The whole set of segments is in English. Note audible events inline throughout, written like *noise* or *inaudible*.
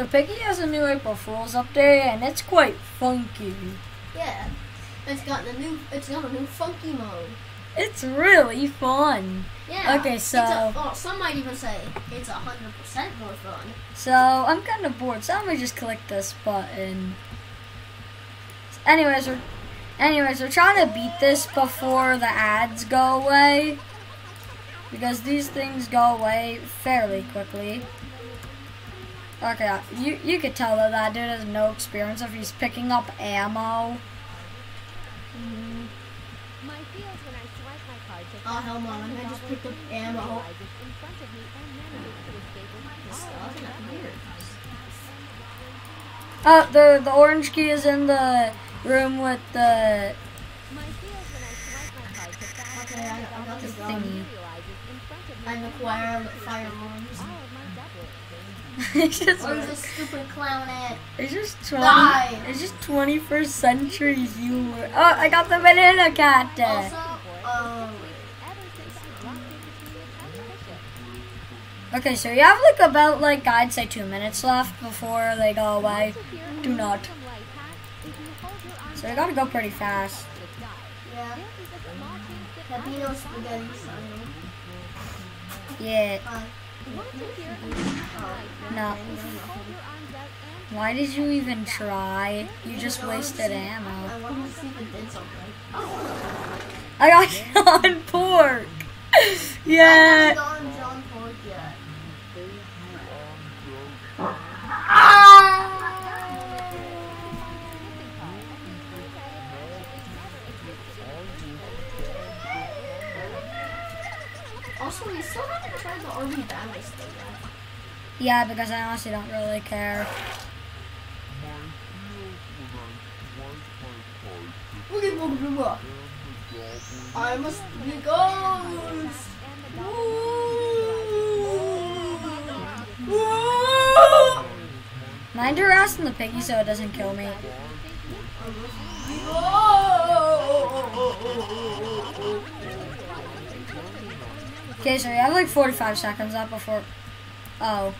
So Piggy has a new April Fool's update, and it's quite funky. Yeah. It's got the new. It's got a new funky mode. It's really fun. Yeah. Okay, it's so- a, well, some might even say it's a hundred percent more fun. So I'm kind of bored. So I'm gonna just click this button. Anyways, we're anyways we're trying to beat this before the ads go away because these things go away fairly quickly. Okay, uh, you you could tell that that dude has no experience if he's picking up ammo. Mm-hmm. My feels when I swipe my card to Oh hell no! I just picked up ammo. realizes in front of me and managed to escape with my This car. stuff, not weird. Oh, the the orange key is in the room with the My feels when I swipe my card to fast Okay, I, I got the thingy. Realizes in front of me And acquire firearms. all of my double. it's *laughs* just Where's this stupid clown at? it's just twenty Die. it's just twenty first century humor. Oh, I got the banana cat. Also, um, Ever since I walked in between it and the bishop. Okay, so you have like about like I'd say two minutes left before they go away. Do not. Some life hack, if you hold your arm So you gotta go pretty fast. the yeah. Yeah. Uh, once you hear a light, No. hold your arms out and Why did you even try? You just wasted ammo. wanted to see if it did something. I got *laughs* on pork. I Yeah. *laughs* haven't gone John Pork yet. Also, we still haven't tried the RV battle still yet. Yeah, because I honestly don't really care. Boogie boogie boogie boogie. I must be ghost. Mind your ass in the piggy so it doesn't kill me. Okay, so you have like 45 seconds up before. Oh.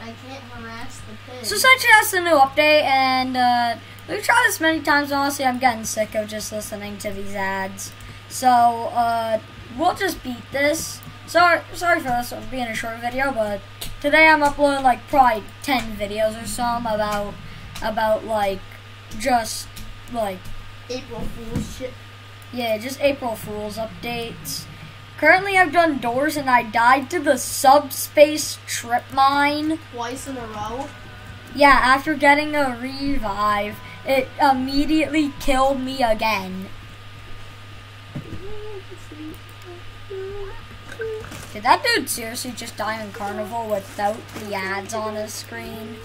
I can't harass the pig. So essentially that's the new update, and uh, we've tried this many times. Honestly, I'm getting sick of just listening to these ads. So uh, we'll just beat this. Sorry, sorry for this being a short video, but today I'm uploading like probably 10 videos or some about about like just like April Fool's shit. Yeah, just April Fool's updates. Currently, I've done doors, and I died to the subspace trip mine. Twice in a row. Yeah, after getting a revive, it immediately killed me again. Did that dude seriously just die in Carnival without the ads on his screen?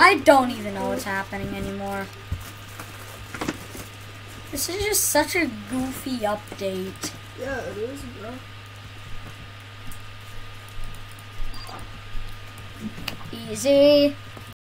I don't even know what's happening anymore. This is just such a goofy update. Yeah, it is, bro. Easy.